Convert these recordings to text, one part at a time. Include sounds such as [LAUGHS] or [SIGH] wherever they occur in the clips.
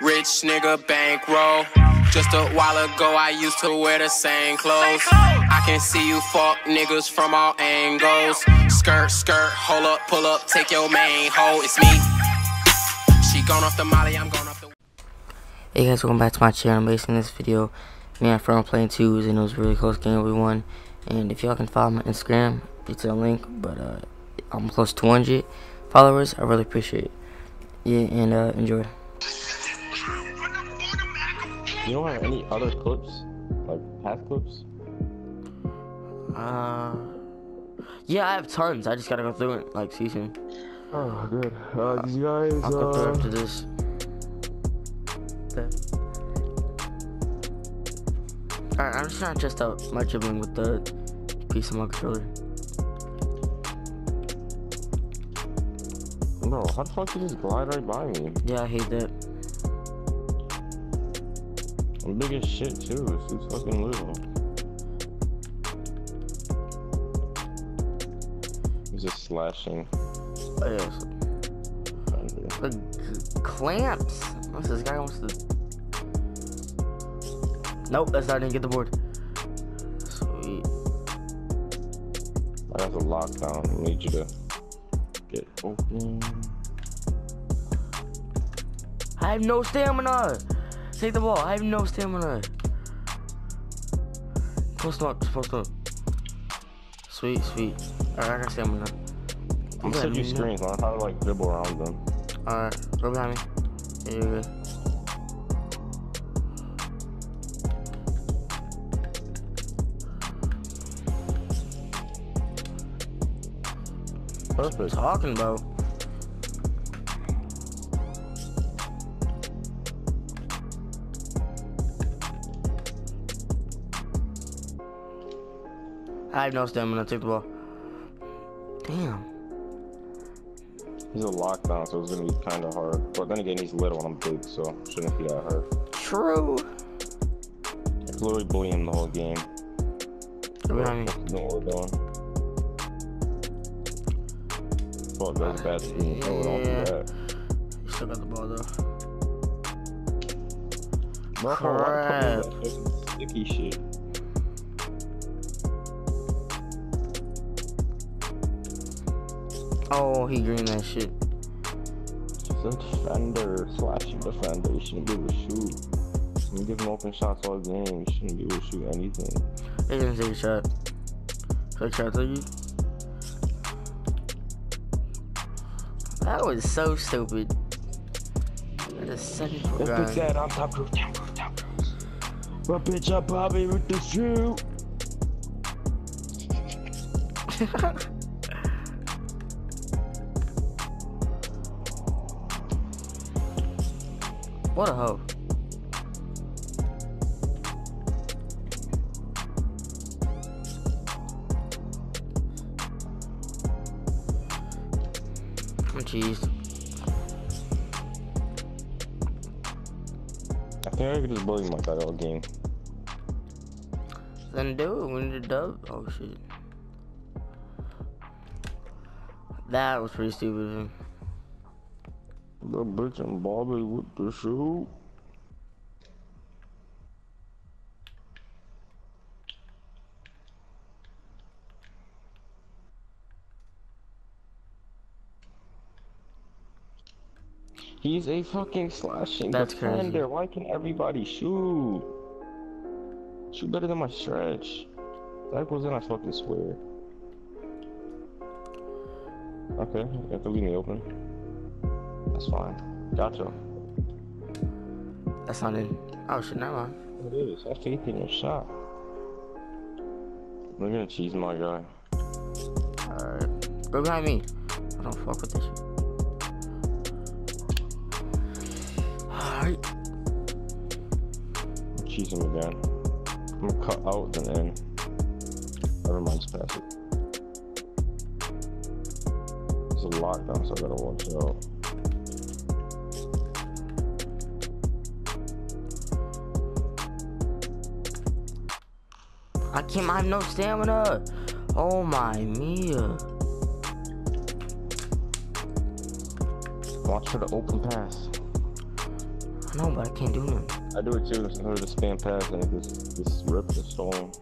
Rich nigga bankroll. Just a while ago, I used to wear the same clothes. I can see you fuck niggas from all angles. Skirt, skirt, hold up, pull up, take your main hoe. It's me. She gone off the molly, I'm gone off the. Hey guys, welcome back to my channel. I'm basing this video. Me and playing twos, and it was a really close game. We won. And if y'all can follow my Instagram, it's a link. But uh, I'm close to 200 followers. I really appreciate it. Yeah, and uh, enjoy. You don't have any other clips? Like past clips? Uh, yeah, I have tons. I just gotta go through it like see season. Oh, good. Uh, guys, I'll go through uh, after this. Alright, I'm just trying to test out my dribbling with the piece of my controller. bro, how the fuck did you just glide right by me? Yeah, I hate that. I'm big as shit too, it's too fucking little. He's just slashing. Oh, yes. The clamps. What's this guy wants to? Nope, that's not. I didn't get the board. Got the lockdown. I need you to get open. I have no stamina. Take the ball. I have no stamina. Post up. Post up. Sweet, sweet. Alright, I got stamina. You said you screens, learn how to like dribble around them. Alright, go behind me. Yeah, you're good. Perfect. Talking about. I have no stamina. Take the ball. Damn. He's a lockdown, so it's gonna be kind of hard. But then again, he's little and I'm big, so shouldn't be that hard. True. It's literally bullying him the whole game. Go behind me. Know what we're doing. Fuck, that's a bad screen. Oh, don't do Yeah. that. You still got the ball though. Why Crap. Sticky shit. Oh, he green that shit. She's a defender, slashing defender. You shouldn't be able to shoot. You give him open shots all game. You shouldn't be able to shoot anything. They didn't take a shot. Take a shot, take you. That was so stupid. That is second for That on top roof, top roof, top roof. Bitch, I probably with the shoot. [LAUGHS] What a hoe. I'm. I think I could just bully my like all game. Then do it. We need a dub. Oh shit. That was pretty stupid of him. The bitch and Bobby with the shoot. He's a fucking slashing That's defender. crazy. Why can everybody shoot? Shoot better than my stretch. That goes in, I fucking swear. Okay, you have to leave me open. That's fine. Gotcha. That's not in. Oh shit, never mind. It is. Have faith in your shot. We're gonna cheese my guy. Alright. Go behind me. I don't fuck with this shit. Cheese him again. I'm gonna cut out and in. Never mind, just pass it. It's a lockdown, so I gotta watch out. I can't. I have no stamina. Oh my Mia. Watch for the open pass. I know, but I can't do nothing. I do it too. It's another spam pass and it just, just ripped the storm.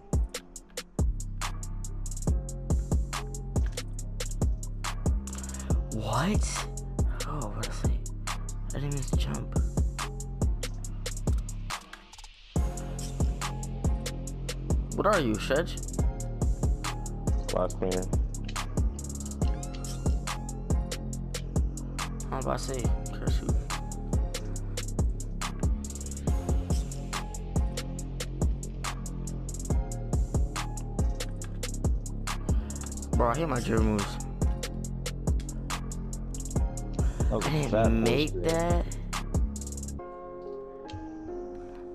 What? Oh, what I say? I didn't miss jump. What are you, Shedge? Glass man. I'm about to say, curse you. Hit my drill moves. Was I a didn't make that.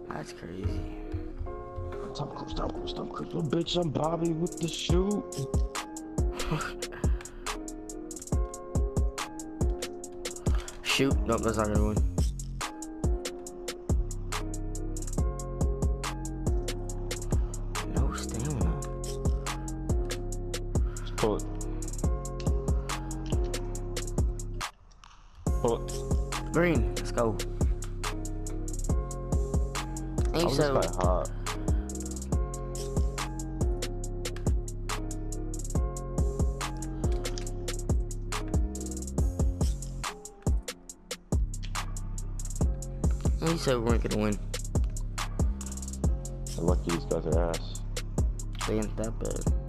That's crazy. Stop stop close, stop. Little bitch, I'm Bobby with the shoot. [LAUGHS] Shoot. Nope, that's not gonna win. No And you I'm said, just hot. and you said we weren't gonna win. I'm lucky these guys are ass. They ain't that bad.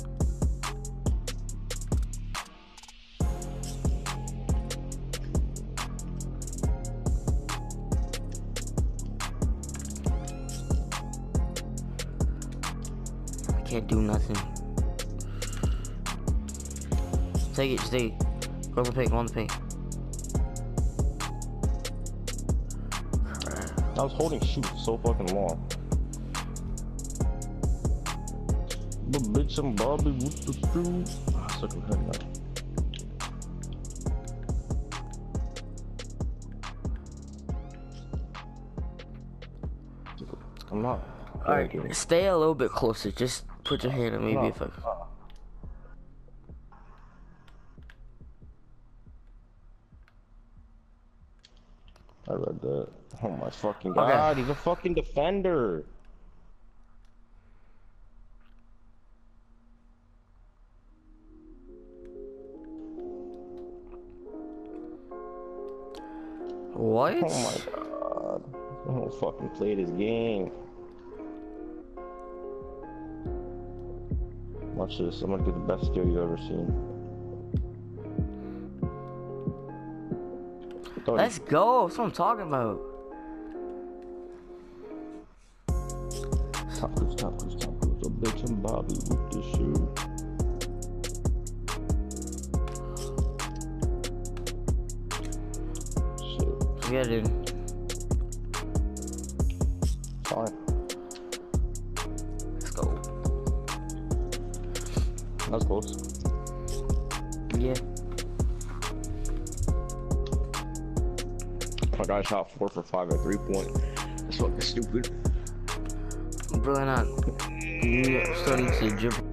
Can't do nothing. Take it, just take it. Go on the pick, go on the. Crap. I was holding shoot so fucking long. But bitch, I'm Bobby with the shoot. Ah, suck your head now. I'm not. Alright, stay a little bit closer. Just put your hand on me, No. if I can. I read that. Oh my fucking god, he's a fucking defender. What? Oh my god. I don't fucking play this game. Watch this. I'm gonna get the best skill you've ever seen. Thought Let's go. That's what I'm talking about. Top cruise, top cruise, top. A bitch and Bobby with the shoe. Shit. Get it. Fine. That's close. Yeah. My guy shot four for five at three point. That's fucking stupid. I'm really not. You still need to dribble.